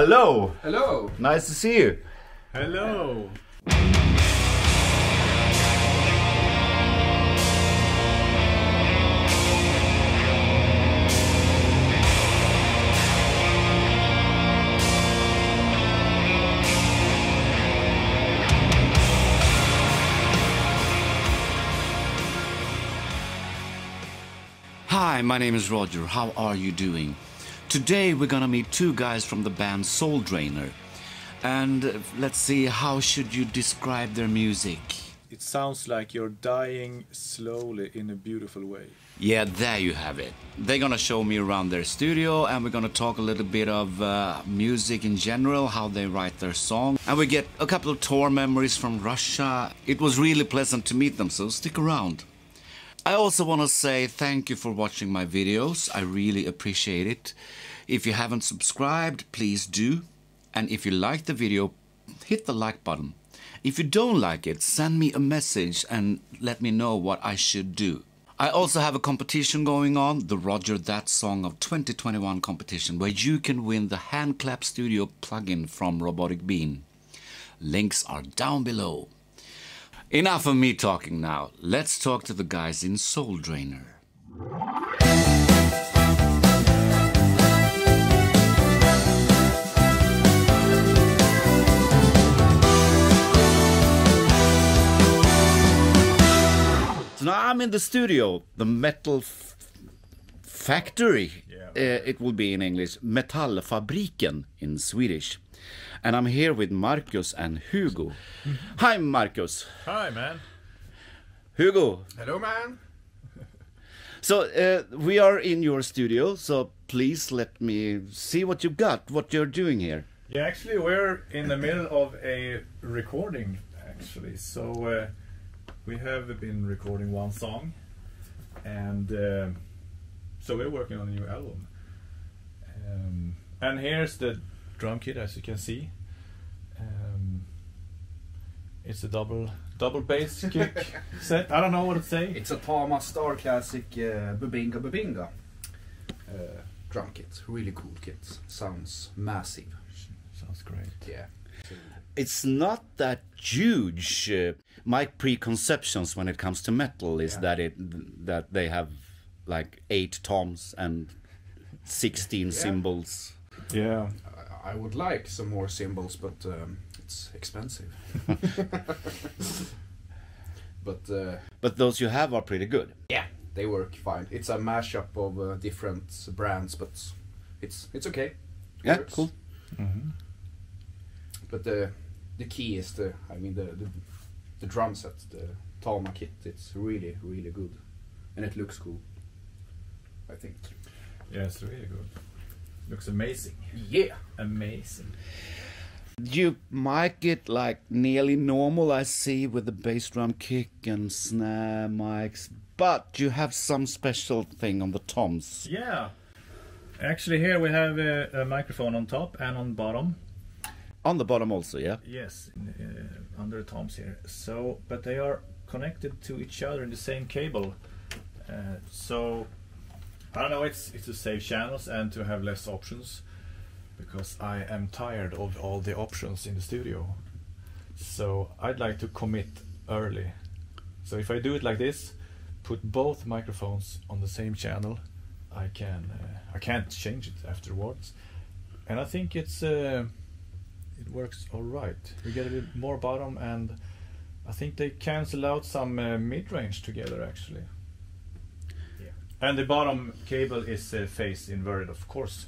Hello. Hello. Nice to see you. Hello. Hi, my name is Roger. How are you doing? Today we're gonna meet two guys from the band Souldrainer. And uh, let's see, how should you describe their music? It sounds like you're dying slowly in a beautiful way. Yeah, there you have it. They're gonna show me around their studio and we're gonna talk a little bit of uh, music in general, how they write their song. And we get a couple of tour memories from Russia. It was really pleasant to meet them, so stick around. I also want to say thank you for watching my videos. I really appreciate it. If you haven't subscribed, please do. And if you like the video, hit the like button. If you don't like it, send me a message and let me know what I should do. I also have a competition going on, the Roger That Song of 2021 competition, where you can win the Handclap Studio plugin from Robotic Bean. Links are down below. Enough of me talking now. Let's talk to the guys in Souldrainer. So now I'm in the studio, the metal f- factory. Uh, it will be in English, Metallfabriken in Swedish. And I'm here with Marcus and Hugo. Hi, Marcus. Hi, man. Hugo. Hello, man. So uh, we are in your studio, so please let me see what you've got, what you're doing here. Yeah, actually, we're in the middle of a recording, actually. So, uh, we have been recording one song, and uh, so we're working on a new album. Um, and here's the drum kit, as you can see. It's a double double bass kick set. I don't know what to say. It's a Tama Star Classic uh, Bubinga Bubinga uh, drum kit. Really cool kit. Sounds massive. Sounds great. Yeah. It's not that huge. Uh, my preconceptions when it comes to metal is Yeah. that it that they have like eight toms and sixteen cymbals. Yeah. I, I would like some more cymbals, but um, it's expensive. but uh, But those you have are pretty good. yeah, they work fine. It's a mashup of uh, different brands, but it's it's okay. It Yeah, works. cool. But the the key is the I mean the the, the drum set, the Tama kit. It's really really good, and it looks cool. I think. Yeah, it's really good. Looks amazing. Yeah. Amazing. You mic it like nearly normal, I see, with the bass drum kick and snare mics, but you have some special thing on the toms. Yeah. Actually, here we have a, a microphone on top and on bottom. On the bottom also, yeah? Yes, uh, under the toms here. So, but they are connected to each other in the same cable. Uh, so, I don't know. It's it's to save channels and to have less options, because I am tired of all the options in the studio. So I'd like to commit early. So if I do it like this, put both microphones on the same channel, I can uh, I can't change it afterwards, and I think it's. Uh, it works all right. We get a bit more bottom, and I think they cancel out some uh, mid range together actually. Yeah. And the bottom cable is uh, phase inverted, of course.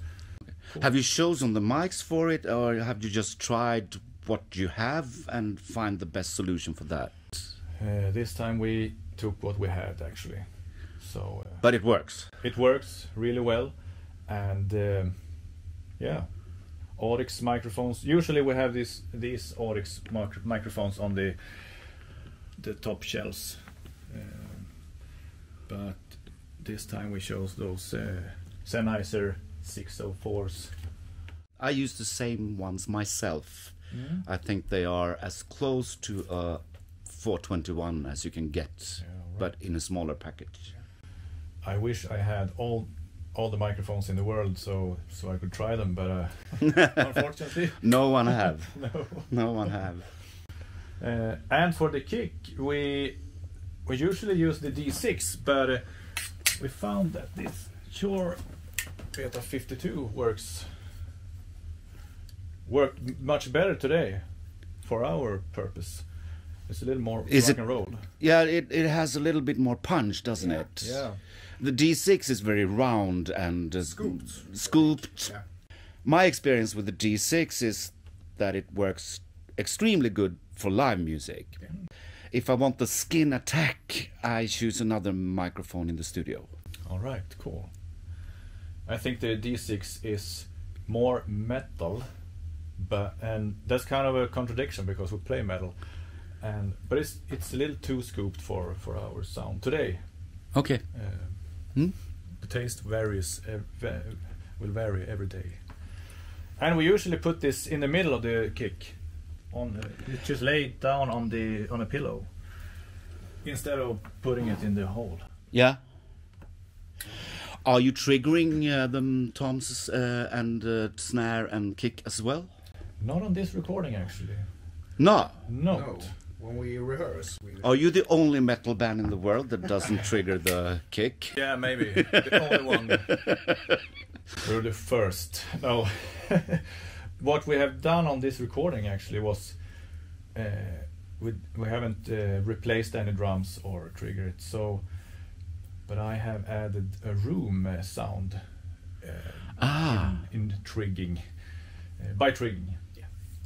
Have you chosen the mics for it, or have you just tried what you have and find the best solution for that? Uh, this time we took what we had actually, so uh, But it works. it works really well, and um, yeah, Audix microphones. Usually we have these these Audix mic- microphones on the the top shelves, um, but this time we chose those uh, Sennheiser 604s. I use the same ones myself. I think they are as close to a 421 as you can get, Yeah, right. but in a smaller package. I wish I had all all the microphones in the world, so so I could try them, but uh, unfortunately, No one have. no. No one have. Uh, and for the kick, we we usually use the D6, but uh, we found that this Shure Beta 52 works work much better today for our purpose. It's a little more Is rock it- and roll. Yeah, it, it has a little bit more punch, doesn't it? Yeah. The D6 is very round and uh, Scooped. scooped. Yeah. My experience with the D6 is that it works extremely good for live music. Yeah. If I want the skin attack, I choose another microphone in the studio. All right, cool. I think the D6 is more metal, but and that's kind of a contradiction because we play metal, and but it's it's a little too scooped for for our sound today. Okay. Uh, Hmm? The taste varies va- will vary every day, and we usually put this in the middle of the kick. On uh, you just lay it down on the on a pillow instead of putting it in the hole. Yeah. Are you triggering uh, them toms uh, and uh, snare and kick as well? Not on this recording actually. No. No. No, when we rehearse, we Are you the only metal band in the world that doesn't trigger the kick? Yeah, maybe. the only one. We're the first. No. what we have done on this recording actually was uh, we, we haven't uh, replaced any drums or triggered. it. So, but I have added a room uh, sound uh, Ah. in, in trigging uh, by trigging.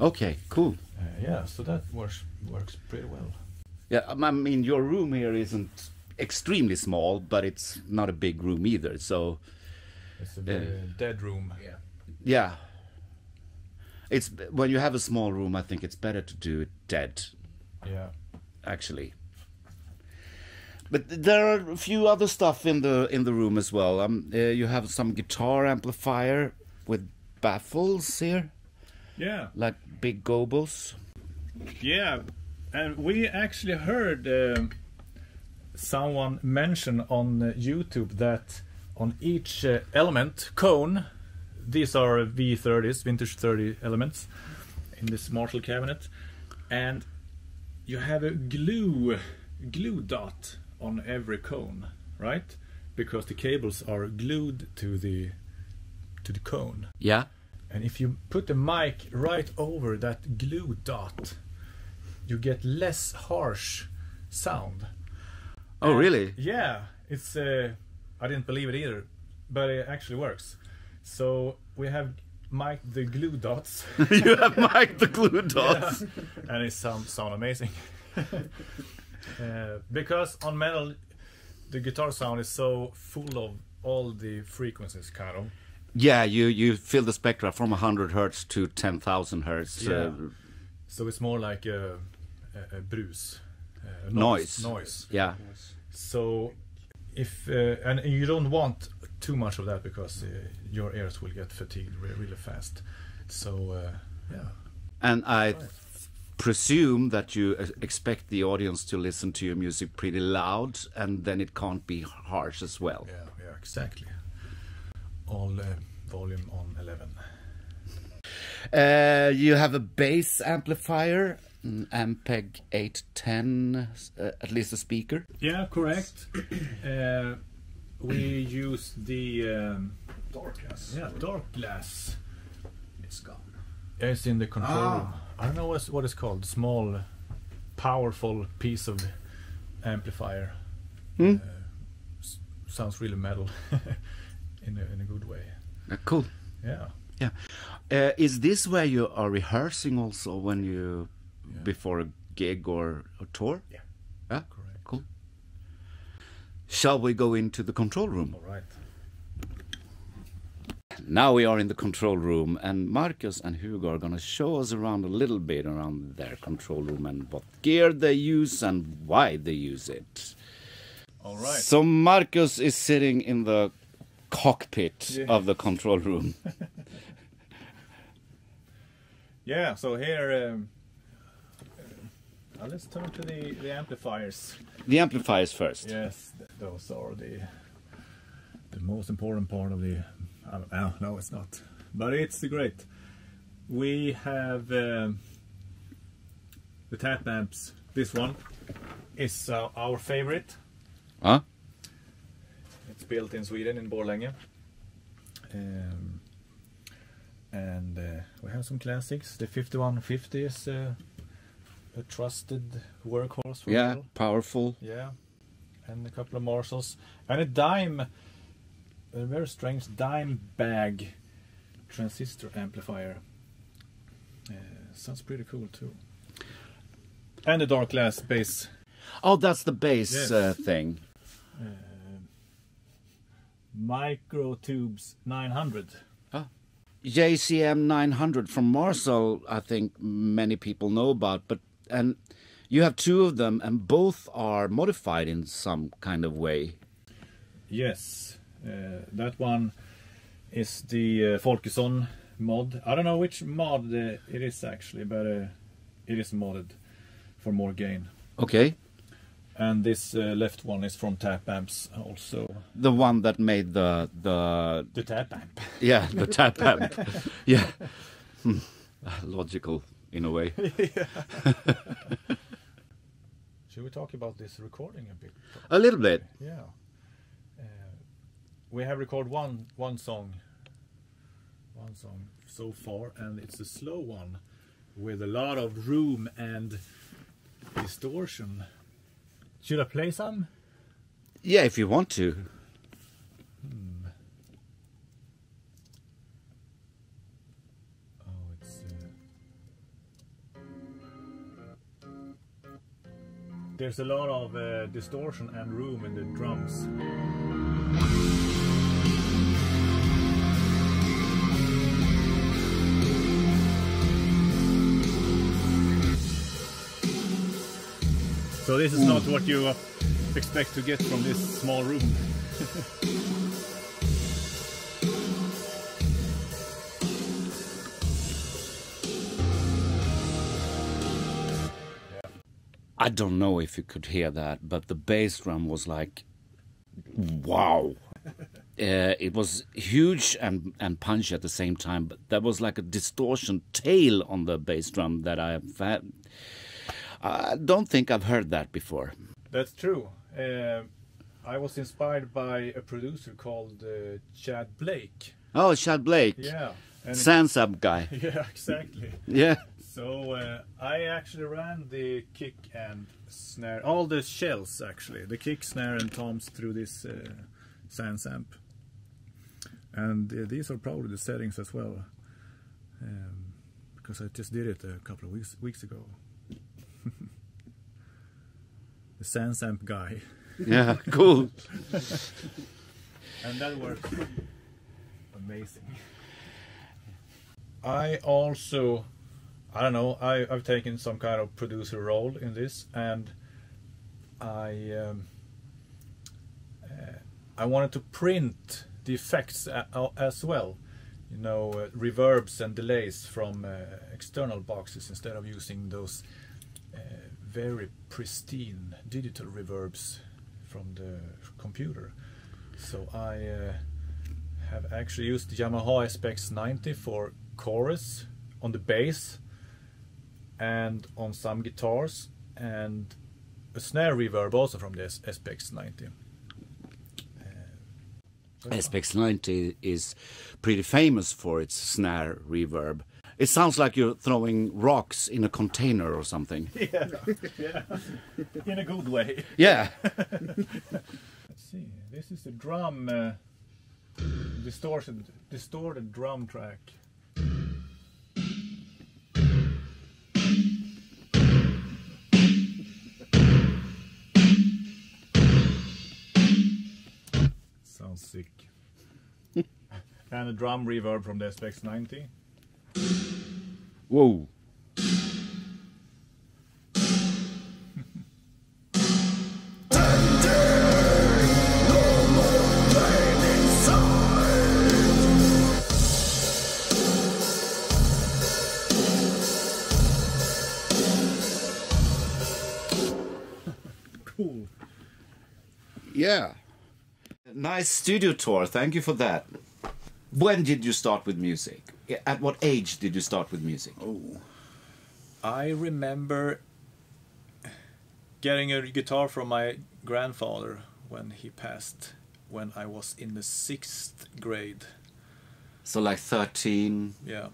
Okay, cool. Uh, yeah, so that works works pretty well. Yeah, um, I mean, your room here isn't extremely small, but it's not a big room either. So, It's a very dead room. yeah. yeah. It's when you have a small room, I think it's better to do it dead, Yeah. actually. But there are a few other stuff in the in the room as well. Um, uh, you have some guitar amplifier with baffles here, Yeah. like big gobos. Yeah, and we actually heard um someone mention on uh, YouTube that on each uh, element cone, these are V30s, vintage 30 elements in this Marshall cabinet, and you have a glue glue dot on every cone, right? Because the cables are glued to the to the cone. Yeah. And if you put the mic right over that glue dot, you get less harsh sound. Oh, really? Yeah, it's. Uh, I didn't believe it either, but it actually works. So we have mic the glue dots, you have Mike the glue dots. and it sounds sound amazing. uh, because on metal, the guitar sound is so full of all the frequencies, kind of. Yeah, you you feel the spectra from 100 hertz to 10,000 hertz. Yeah. Uh, So it's more like a, a, a bruise, a Noise. noise. yeah. So if uh, and you don't want too much of that because uh, your ears will get fatigued re- really fast. So uh, yeah, And I presume that you expect the audience to listen to your music pretty loud, and then it can't be harsh as well. yeah, yeah, exactly. All uh, volume on eleven. Uh, you have a bass amplifier, an Ampeg 810, uh, at least a speaker. Yeah, correct. uh, we use the um, Darkglass. yeah Darkglass. It's gone. Yeah, It's in the control Ah. room. I don't know what's, what it's called. Small, powerful piece of amplifier. Hmm? Uh, s- sounds really metal in a in a good way. Uh, cool. Yeah. Yeah. Uh, is this where you are rehearsing also when you Yeah. before a gig or a tour? Yeah. Yeah. Correct. Cool. Shall we go into the control room? All right. Now we are in the control room, and Marcus and Hugo are going to show us around a little bit around their control room and what gear they use and why they use it. All right. So Marcus is sitting in the cockpit Yeah. of the control room. Yeah. So here, um, uh, let's turn to the the amplifiers. the amplifiers first. Yes, th- those are the the most important part of the. Uh, no, it's not, but it's great. We have um, the tap amps. This one is uh, our favorite. Huh? It's built in Sweden in Borlänge. Um, and uh, we have some classics. The 5150 is uh, a trusted workhorse Yeah, metal. powerful. Yeah, and a couple of Marshalls and a dime, a very strange dime bag transistor amplifier. Uh, sounds pretty cool too. And a Darkglass bass. Oh, that's the bass Yes. uh, thing. Microtubes 900. JCM 900 from Marshall, I think many people know about, but and you have two of them, and both are modified in some kind of way. Yes, uh, that one is the uh, Folkesson mod. I don't know which mod uh, it is actually, but uh, it is modded for more gain. Okay, And this uh, left one is from Tap Amps also. the one that made the the The Tap Amp. yeah the tap amp, yeah, Hmm. logical in a way. Should we talk about this recording a bit? A little bit. Yeah. We have recorded one one song, one song so far, and it's a slow one with a lot of room and distortion. Should I play some? Yeah, if you want to. Oh, it's. Uh... There's a lot of uh, distortion and room in the drums. So this is not what you expect to get from this small room. I don't know if you could hear that, but the bass drum was like, wow. Uh, it was huge and, and punchy at the same time, but there was like a distortion tail on the bass drum that I have had. I don't think I've heard that before. That's true. Uh, I was inspired by a producer called uh, Chad Blake. Oh, Chad Blake, Yeah. And Sansamp guy. yeah, exactly. Yeah. So uh, I actually ran the kick and snare, all the shells actually, the kick, snare, and toms through this uh, Sans amp. And uh, these are probably the settings as well, um, because I just did it a couple of weeks weeks ago. the Sansamp guy. Yeah, cool. and that works amazing. I also, I don't know, I, I've taken some kind of producer role in this, and I um, uh, I wanted to print the effects a, a- as well, you know, uh, reverbs and delays from uh, external boxes instead of using those uh, very pristine digital reverbs from the computer. So I uh, have actually used the Yamaha SPX 90 for chorus on the bass and on some guitars and a snare reverb also from the SPX 90. SPX 90 is pretty famous for its snare reverb. It sounds like you're throwing rocks in a container or something. Yeah, yeah, in a good way. Yeah. Let's see. This is a drum uh, distorted distorted drum track. Sounds sick. and a drum reverb from the SPX 90. Whoa. Cool. Yeah. Nice studio tour. Thank you for that. When did you start with music? At what age did you start with music? Oh, I remember getting a guitar from my grandfather when he passed when I was in the sixth grade. So like 13. Yeah.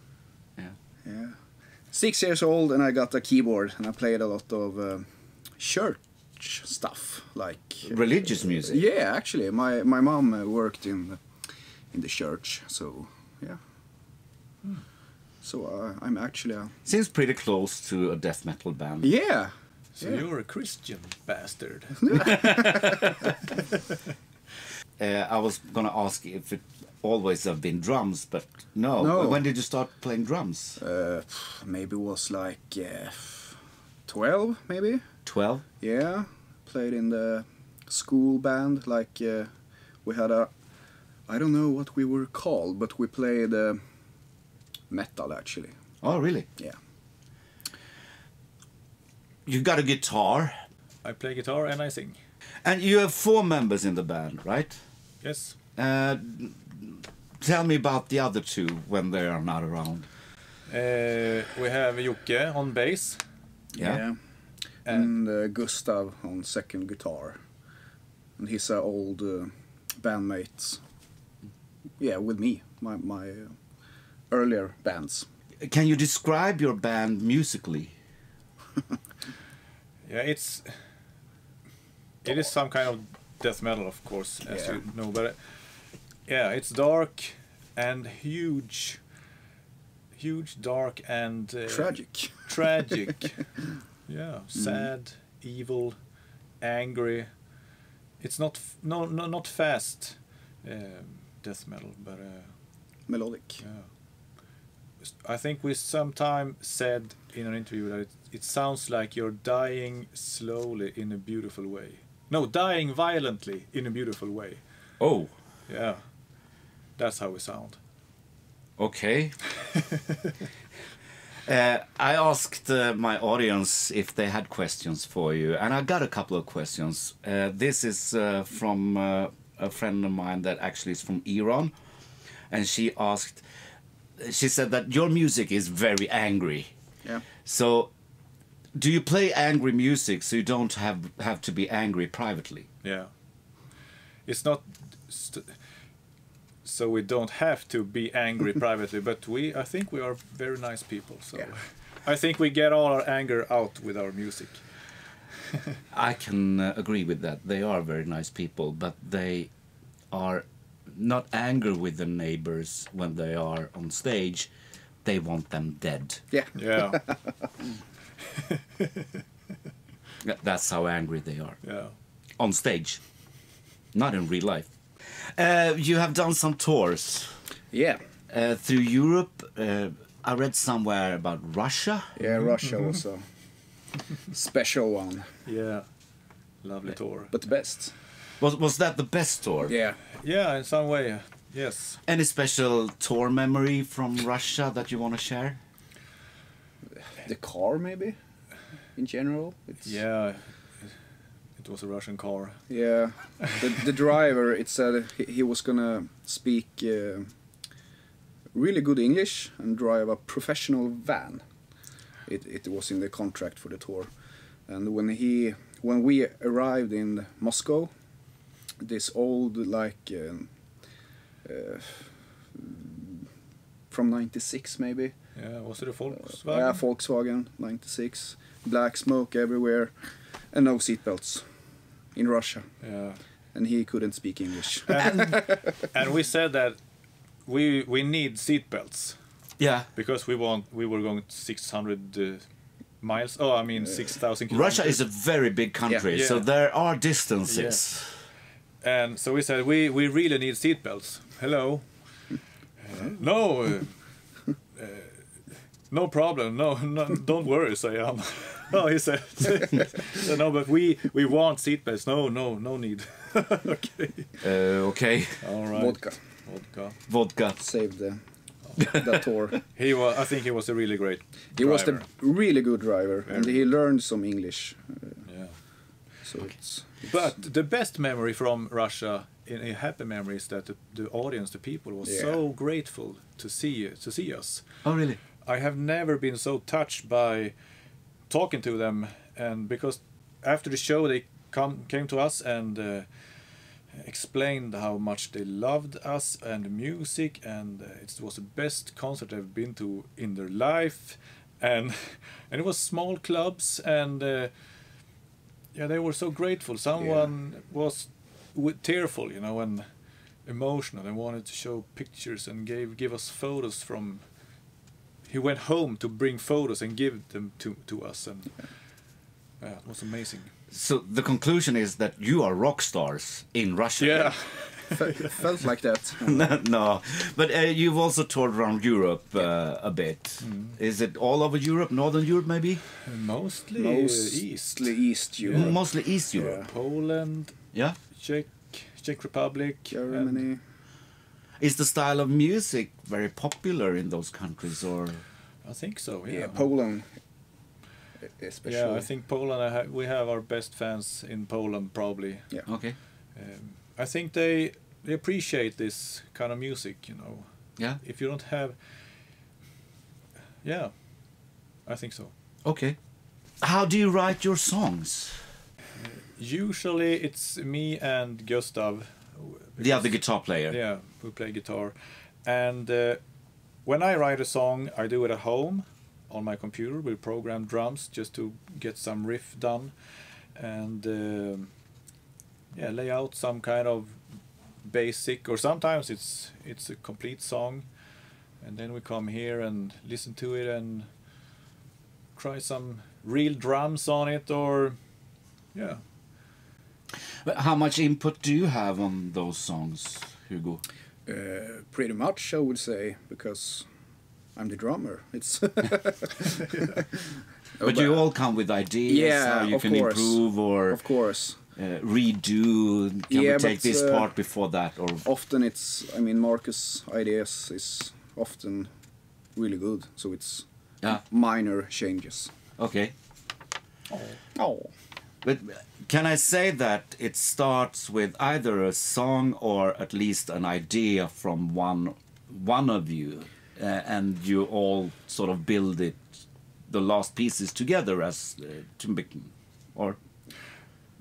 Yeah. yeah. Six years old, and I got a keyboard, and I played a lot of uh, church stuff, like Religious music. Yeah, actually, my my mom uh, worked in the, in the church, so yeah. So uh, I'm actually a Seems pretty close to a death metal band. yeah. So Yeah. you're a Christian bastard. Uh, I was gonna ask if it always have been drums, but no. No. When did you start playing drums? Uh, maybe it was like uh, twelve, maybe. 12? Yeah, played in the school band. Like uh, we had a, I don't know what we were called, but we played uh, metal actually. Oh, really? Yeah. You got a guitar, I play guitar and I sing. and you have four members in the band, right? Yes. Uh, tell me about the other two when they are not around. Uh, we have Jocke on bass. Yeah. And uh, Gustav on second guitar, and he's a old uh, bandmate. Yeah, with me, my my uh, earlier bands. Can you describe your band musically? Yeah, it's it is some kind of death metal, of course, as Yeah. you know. But uh, yeah, it's dark and huge, huge, dark and uh, Tragic. tragic. yeah, sad, evil, angry. It's not f- no no not fast um, death metal, but uh, Melodic. yeah. I think we sometime said in an interview that it, it sounds like you're dying slowly in a beautiful way. No, dying violently in a beautiful way. Oh, Yeah, that's how we sound. okay. uh, I asked uh, my audience if they had questions for you, and I got a couple of questions. Uh, this is uh, from uh, a friend of mine that actually is from Iran, and she asked, she said that your music is very angry. Yeah. So, do you play angry music so you don't have have to be angry privately? Yeah, it's not st- so we don't have to be angry privately, but we I think we are very nice people. So Yeah. I think we get all our anger out with our music. I can uh, agree with that. They are very nice people, but they are not angry with the neighbors when they are on stage. They want them dead. Yeah. Yeah, That's how angry they are yeah. on stage, not in real life. Uh, you have done some tours Yeah. uh, through Europe. Uh, I read somewhere about Russia. Yeah, Russia was a special one, Yeah, lovely tour. but the best. Was was that the best tour? Yeah. Yeah, in some way, yes. Any special tour memory from Russia that you want to share? The car, maybe. In general, it's Yeah, it was a Russian car. Yeah, the, the driver. It said he, he was gonna speak uh, really good English and drive a professional van. It it was in the contract for the tour, and when he when we arrived in Moscow, this old like um, uh, from '96 maybe. Yeah, was it a Volkswagen? Yeah, Volkswagen '96. Black smoke everywhere, and no seatbelts in Russia yeah. and he couldn't speak English. And we said that we we need seatbelts Yeah. because we want we were going 600 uh, miles. Oh, I mean 6,000 kilometers. Russia is a very big country, Yeah. so there are distances. And so we said we we really need seatbelts. Hello. Uh, no. Uh, uh, no problem. No, no, don't worry, Sayam. no, he said. so, no, but we we want seatbelts. No, no, no need. okay. Uh, okay, All right. Vodka Vodka. vodka. Save the, the tour. He was. I think he was a really great. He was the driver. really good driver, and he learned some English. Uh, Yeah. so it's, it's But the best memory from Russia in a happy memory is that the, the audience, the people, was Yeah. so grateful to see to see us. Oh, really? I have never been so touched by talking to them, and because after the show they come came to us and uh, explained how much they loved us and music, and uh, it was the best concert they've been to in their life, and and it was small clubs and. Uh, yeah, they were so grateful. Someone was w- tearful, you know, and emotional and wanted to show pictures and gave give us photos from he went home to bring photos and give them to, to us and yeah, it was amazing So the conclusion is that you are rock stars in Russia. yeah Fe- felt like that. no, but uh, you've also toured around Europe uh, a bit. Is it all over Europe, Northern Europe, maybe? mostly, Mostly east East Europe. Mostly East Europe. Poland Yeah. Czech Czech Republic Germany. Is the style of music very popular in those countries, or I think so yeah Yeah, Poland. Especially. yeah I think Poland I ha- we have our best fans in Poland probably Yeah. okay? um, I think they they appreciate this kind of music you know Yeah. if you don't have yeah I think so Okay. How do you write your songs? Usually it's me and Gustav. The other guitar player. Yeah, who play guitar. And uh, when I write a song, I do it at home on my computer with programmed drums just to get some riff done. And um yeah, lay out some kind of basic or sometimes it's it's a complete song. And then we come here and listen to it and try some real drums on it or yeah. But how much input do you have on those songs, Hugo? Uh, pretty much, I would say, because I'm the drummer. It's. But you all come with ideas Yeah, how you can course. improve or Of course. uh, redo. Can Yeah, we take but, this uh, part before that? Or Often it's. I mean, Marcus' ideas is often really good, so it's yeah, minor changes. okay. Oh. But can I say that it starts with either a song or at least an idea from one one of you, uh, and you all sort of build it, the last pieces together as uh, to or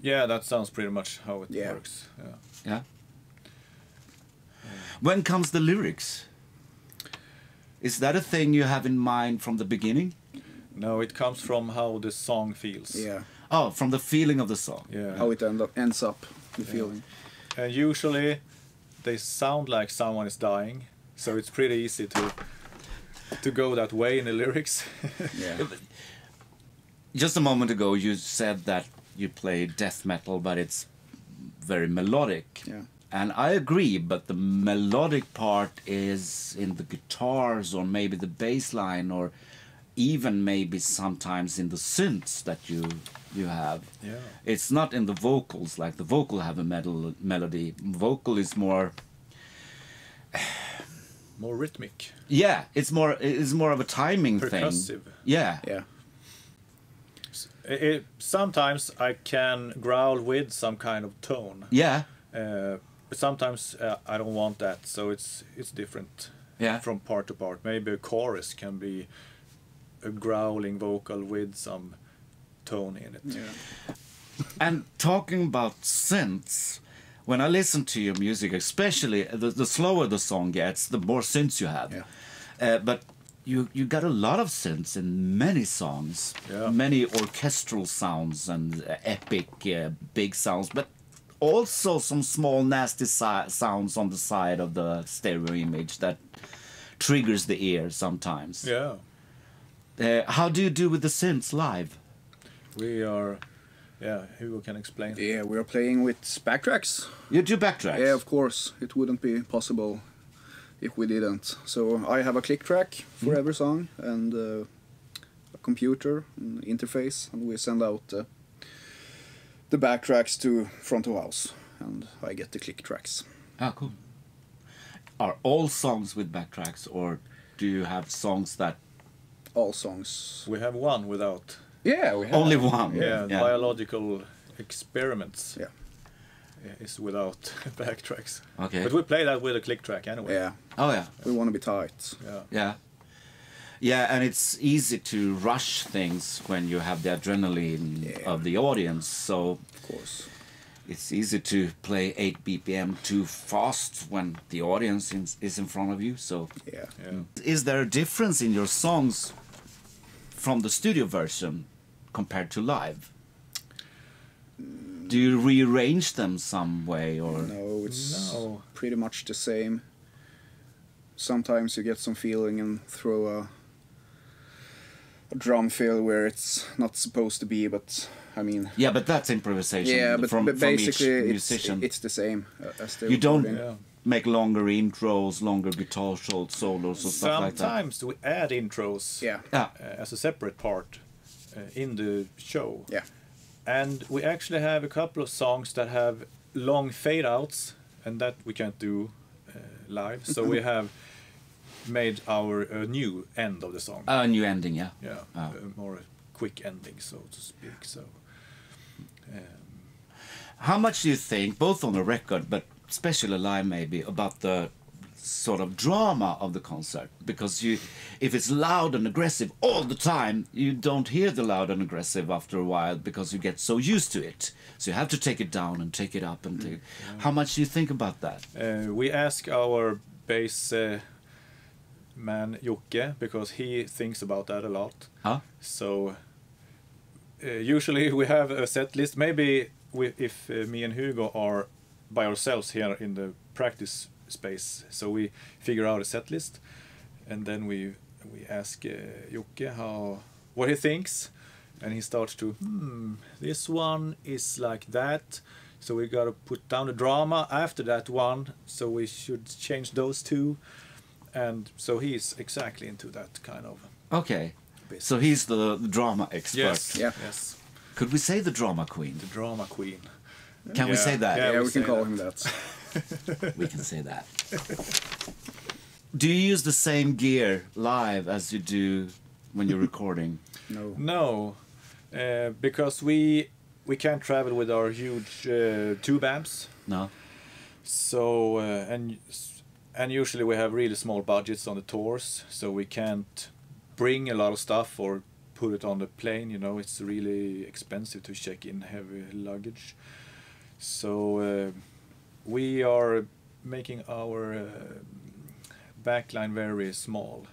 Yeah, that sounds pretty much how it Yeah. works. Yeah. yeah. When comes the lyrics? Is that a thing you have in mind from the beginning? No, it comes from how the song feels. Yeah. Oh, from the feeling of the song. Yeah. How it end up, ends up, the feeling. and usually they sound like someone is dying, so it's pretty easy to to go that way in the lyrics. Yeah. Just a moment ago, you said that you play death metal, but it's very melodic. Yeah. And I agree, but the melodic part is in the guitars or maybe the bass line or even maybe sometimes in the synths that you you have. yeah. It's not in the vocals like the vocal have a metal melody. Vocal is more More rhythmic. yeah, it's more it's more of a timing thing. Percussive. Yeah. Yeah. It, it- sometimes I can growl with some kind of tone. Yeah. Uh, but sometimes uh, I don't want that, so it's it's different Yeah. from part to part. Maybe a chorus can be a growling vocal with some tone in it. Yeah. And talking about synths, when I listen to your music, especially the, the slower the song gets, the more synths you have. Yeah. Uh, but you you got a lot of synths in many songs, Yeah. many orchestral sounds and uh, epic uh, big sounds, but also some small nasty si- sounds on the side of the stereo image that triggers the ear sometimes. Yeah, Uh, how do you do with the synths live? we are. Yeah, Hugo can explain. Yeah, we are playing with backtracks. You do backtracks. Yeah, of course. It wouldn't be possible if we didn't. So I have a click track for every song and uh, a computer an interface, and we send out uh, the backtracks to front of house, and I get the click tracks. Ah, cool. Are all songs with backtracks, or do you have songs that All songs. We have one without. Yeah, we have. only one? Yeah, biological experiments. Yeah. is without backtracks. Okay. But we play that with a click track anyway. Yeah, Oh yeah. we want to be tight. Yeah. Yeah. Yeah, and it's easy to rush things when you have the adrenaline Yeah. of the audience. So Of course. it's easy to play 8 BPM too fast when the audience is, is in front of you. So Yeah. Yeah. is there a difference in your songs from the studio version compared to live? Do you rearrange them some way or No, it's No. pretty much the same. Sometimes you get some feeling and throw a, a drum fill where it's not supposed to be, but I mean, Yeah, but that's improvisation yeah, but, from, but from each basically it's, it's the same uh, as the You don't- Yeah. Make longer intros, longer guitar sol- solos or stuff like that. Sometimes we add intros Yeah, Yeah. uh, as a separate part uh, in the show. yeah, And we actually have a couple of songs that have long fade outs, and that we can't do uh, live. So we have made our uh, new end of the song. A new ending, yeah. yeah, ah. a more quick ending, so to speak. So. Um, How much do you think, both on the record, but especially live maybe, about the sort of drama of the concert? Because you, if it's loud and aggressive all the time, you don't hear the loud and aggressive after a while because you get so used to it. So you have to take it down and take it up and take. How much do you think about that? Uh, we ask our bass uh, man Jocke because he thinks about that a lot. Huh? So uh, usually we have a set list. Maybe we, if uh, me and Hugo are by ourselves here in the practice space, so we figure out a set list, and then we we ask uh, Jocke how what he thinks, and he starts to hmm this one is like that. So we gotta put down the drama after that one. So we should change those two, and so he's exactly into that kind of. Okay. business. So he's the, the drama expert. Yes. Yeah. Yes. Could we say the drama queen? The drama queen. Can we say that? Yeah, yeah, we we can call that. him that. we can say that. do you use the same gear live as you do when you're recording? No, No, uh, because we we can't travel with our huge uh, tube amps. No. So uh, and and usually we have really small budgets on the tours, so we can't bring a lot of stuff or put it on the plane. You know, it's really expensive to check in heavy luggage. So uh, we are making our uh, backline very small.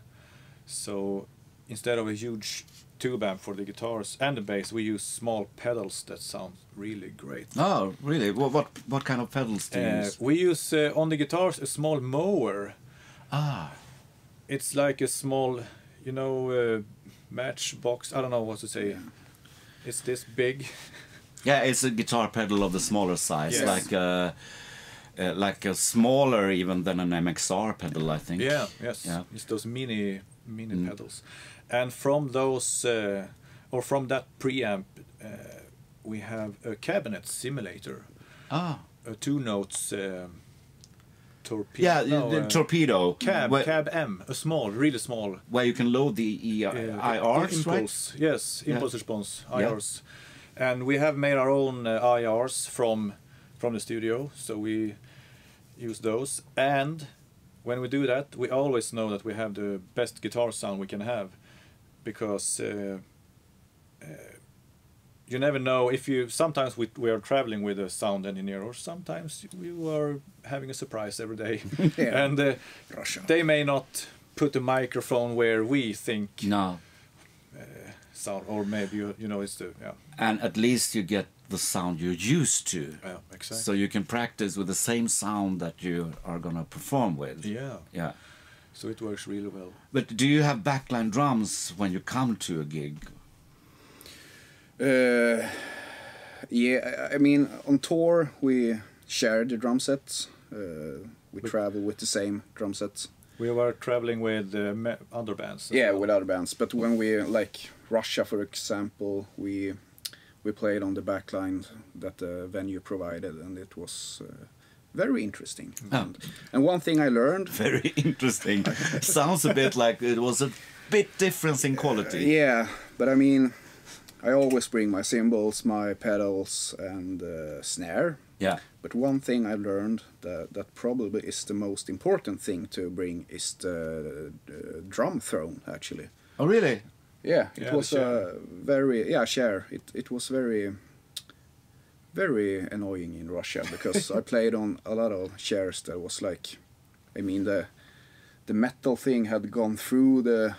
So instead of a huge tube amp for the guitars and the bass, we use small pedals that sound really great. Oh, really? What what, what kind of pedals do you Uh, use? we use uh, on the guitars a small Mooer. Ah, It's like a small, you know, uh, matchbox. I don't know what to say. It's this big. yeah, it's a guitar pedal of the smaller size, Yes. like a, uh, like a smaller even than an MXR pedal, I think. Yeah, yes. Yeah. It's those mini mini Mm. pedals, and from those uh, or from that preamp, uh, we have a cabinet simulator, Ah, a two notes um, torpedo. yeah, no, the uh, torpedo. Cab, where, cab M, a small, really small. where you can load the E- uh, IRs, right? impulse, Yes, Yeah. impulse response Yeah. And we have made our own uh, IRs from from the studio, so we use those. And when we do that, we always know that we have the best guitar sound we can have, because. Uh, uh, you never know if you sometimes we, we are traveling with a sound engineer or sometimes we are having a surprise every day Yeah. and uh, they may not put the microphone where we think No, sound, or maybe you, you know it's the yeah, and at least you get the sound you're used to. yeah exactly. So you can practice with the same sound that you are gonna perform with. yeah, Yeah. so it works really well. But do you have backline drums when you come to a gig? Uh, yeah, I- I mean, on tour we share the drum sets. Uh, we With- travel with the same drum sets. We were traveling with uh, other bands. Yeah, well. with other bands. But when we like Russia, for example, we we played on the backline that the venue provided, and it was uh, very interesting. Oh. And, and one thing I learned, Very interesting. Sounds a bit like it was a bit difference in quality. yeah, but I mean, I always bring my cymbals, my pedals, and uh, snare. Yeah. But one thing I've learned that that probably is the most important thing to bring is the, the drum throne actually. Oh, really? Yeah, it Yeah, was uh, very yeah share. It it was very very annoying in Russia because I played on a lot of shares that was like, I mean the the metal thing had gone through the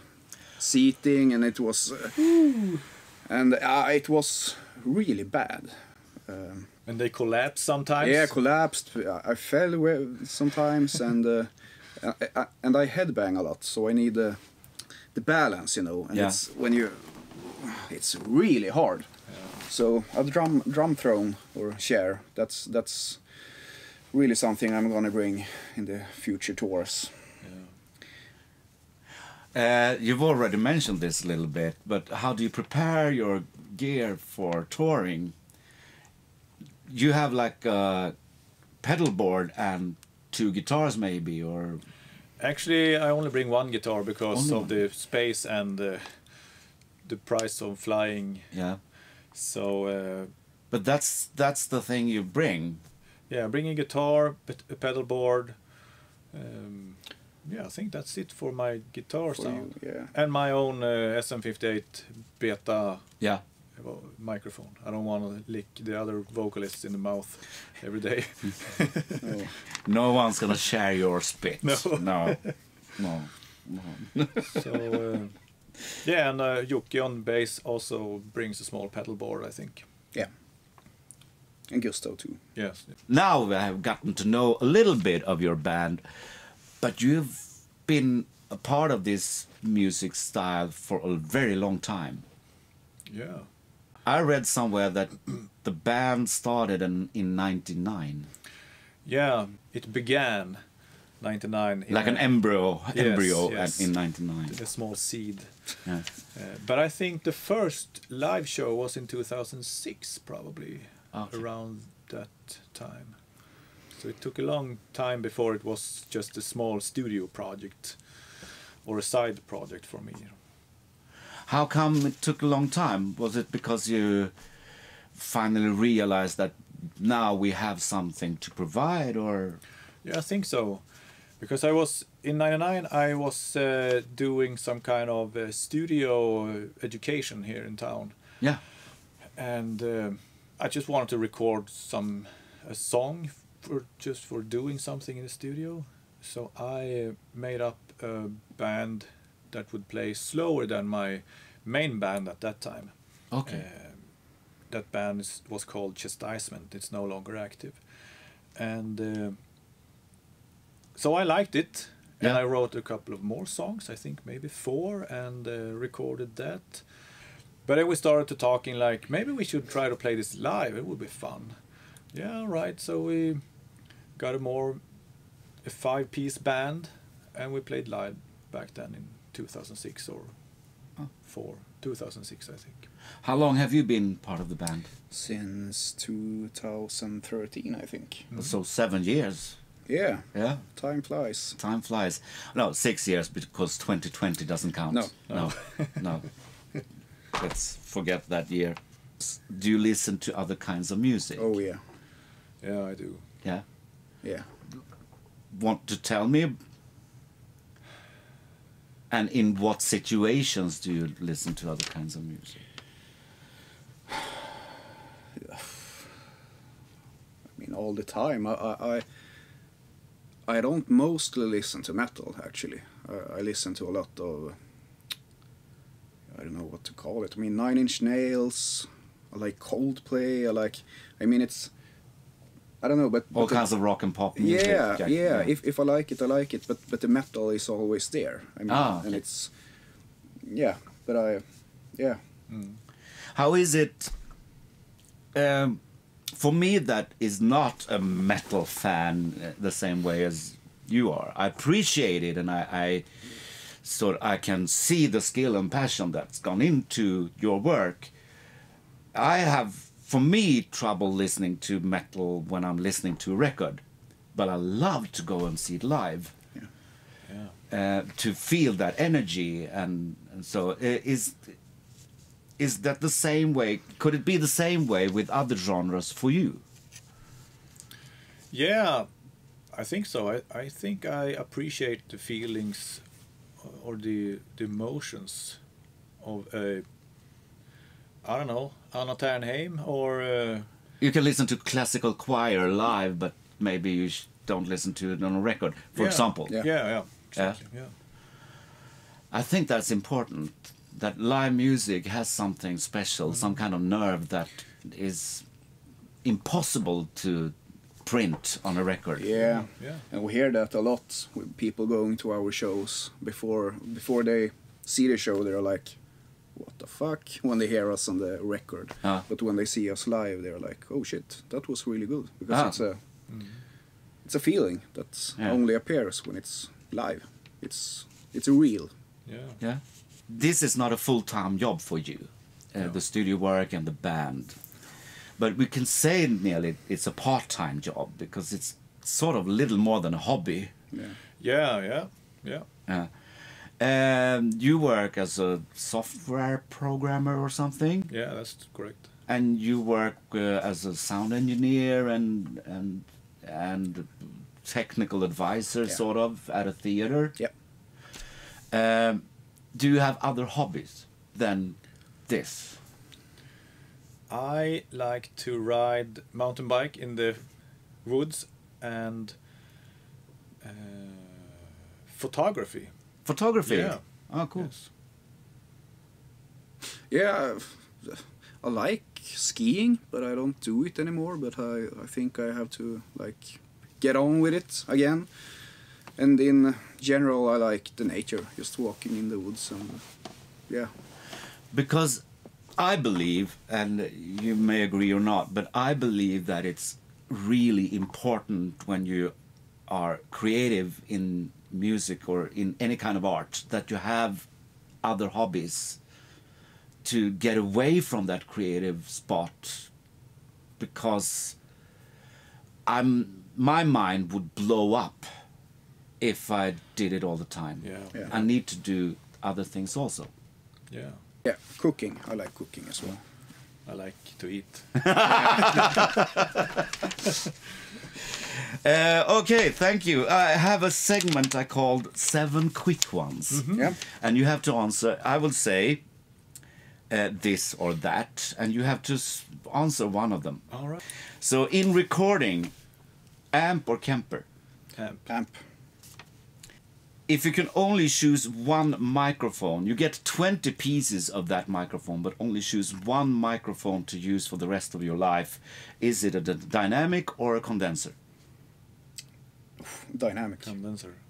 seating and it was uh, and uh, it was really bad. Um, And they collapse sometimes. yeah, collapsed. I fell sometimes, and uh, and I headbang a lot, so I need the the balance, you know. And Yeah. it's when you, it's really hard. So a drum drum throne or share. That's that's really something I'm gonna bring in the future tours. Uh, you've already mentioned this a little bit, but how do you prepare your gear for touring? You have like a pedal board and two guitars, maybe, or Actually, I only bring one guitar because Only of the space and uh, the price of flying. yeah. So uh, But that's that's the thing you bring. yeah, bring a guitar, a pedal board. Um, yeah, I think that's it for my guitar For sound. you, yeah. And my own uh, SM58 beta Yeah. Microphone. I don't want to lick the other vocalists in the mouth every day. Oh, No one's gonna share your spit. No. No. No. no. so uh, yeah, and uh, Jocke on bass also brings a small pedal board, I think. yeah. And Gusto too. Yes. now I have gotten to know a little bit of your band, but you've been a part of this music style for a very long time. Yeah. I read somewhere that the band started in, in 99, Yeah, it began 99 like an embryo, Yes, embryo yes. in 99. a small seed. Yeah. Uh, but I think the first live show was in 2006 probably Okay. around that time. So it took a long time before it was just a small studio project or a side project for me. How come it took a long time? Was it because you finally realized that now we have something to provide, or Yeah, I think so. Because I was in '99, I was uh, doing some kind of uh, studio education here in town, yeah, and uh, I just wanted to record some a song for just for doing something in the studio. So I uh, made up a band that would play slower than my main band at that time. okay, Um, that band is, was called Chastisement. It's no longer active, and uh, so I liked it. And I wrote a couple of more songs. I think maybe four, and uh, recorded that. But then we started to talking like maybe we should try to play this live. It would be fun. Yeah, right. So we got a more a five-piece band, and we played live back then in 2006 or Oh. four. 2006, I think. how long have you been part of the band? Since 2013, I think. So seven years. Yeah, Yeah, time flies. time flies. No, six years because 2020 doesn't count. No. no, no. Let's forget that year. Do you listen to other kinds of music? Oh yeah, Yeah, I do. yeah. yeah. Want to tell me? And in what situations do you listen to other kinds of music? I mean, all the time. I, I, I, don't mostly listen to metal. Actually, I, I listen to a lot of. I don't know what to call it. I mean, Nine Inch Nails. I like Coldplay. I like. I mean, it's. I don't know, but All but the- kinds of rock and pop music. yeah, Jack, yeah. If if I like it, I like it. But but the metal is always there. I mean, Ah, and okay. it's. Yeah, but I, yeah. How is it? Um, for me, that is not a metal fan uh, the same way as you are. I appreciate it, and I, I sort I can see the skill and passion that's gone into your work. I have, for me, trouble listening to metal when I'm listening to a record, but I love to go and see it live Yeah. uh, to feel that energy and, and so i- is is that the same way? Could it be the same way with other genres for you? Yeah, I think so. I, I think I appreciate the feelings or the the emotions of a I don't know Anna Ternheim or uh, You can listen to classical choir live, but maybe you sh- don't listen to it on a record, for Yeah. example. Yeah. yeah yeah exactly yeah I think that's important. That live music has something special, some kind of nerve that is impossible to print on a record. Yeah. yeah And we hear that a lot with people going to our shows before before they see the show. They're like, "What the fuck?" when they hear us on the record. Ah. But when they see us live, they're like, "Oh shit, that was really good." Because Ah. it's a it's a feeling that Yeah. only appears when it's live. It's it's real. yeah Yeah. This is not a full time job for you, uh, No. the studio work and the band. But we can say nearly it's a part time job because it's sort of little more than a hobby. Yeah. yeah yeah yeah Yeah. Um, you work as a software programmer or something, yeah that's correct and you work uh, as a sound engineer and and and technical advisor, Yeah. sort of, at a theater. Yep. Um, do you have other hobbies than this? I like to ride mountain bike in the woods and uh, photography. Photography. Yeah. Oh, cool. Yes. Yeah, I like skiing, but I don't do it anymore. But I, I think I have to like get on with it again. And in general, I like the nature, just walking in the woods and yeah, Because I believe, and you may agree or not, but I believe that it's really important when you are creative in music or in any kind of art that you have other hobbies to get away from that creative spot because I'm my mind would blow up if I did it all the time. Yeah. Yeah. I need to do other things also. Yeah. yeah, cooking. I like cooking as well. I like to eat. Uh, okay, thank you. I have a segment I called Seven Quick Ones. Yeah, And you have to answer, I will say uh, this or that, and you have to s- answer one of them. All right. So, in recording, amp or Kemper? Amp. amp. If you can only choose one microphone, you get 20 pieces of that microphone, but only choose one microphone to use for the rest of your life. Is it a d- dynamic or a condenser? Dynamic. Condenser.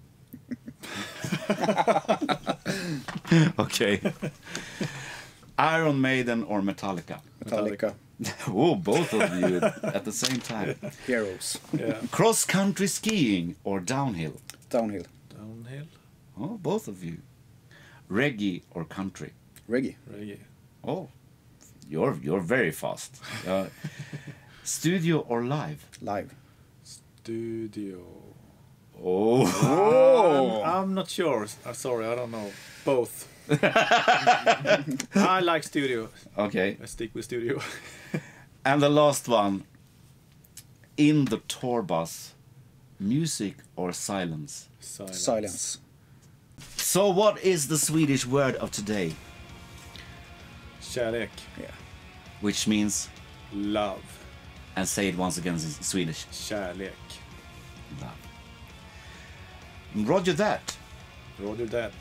Okay. Iron Maiden or Metallica? Metallica. oh, both of you at the same time. Heroes. Yeah. Cross country skiing or downhill? Downhill. Downhill. Oh, both of you. Reggae or country? Reggae. Reggae. Oh, you're you're very fast. Uh, studio or live? Live. Studio. Oh, Oh! I'm, I'm not sure. Uh, sorry, I don't know. Both. I like studio. okay. I stick with studio. And the last one. In the tour bus, music or silence? Silence. Silence. So, what is the Swedish word of today? Kärlek. Yeah. Which means, Love. and say it once again in Swedish. Kärlek. Love. Roger that. Roger that.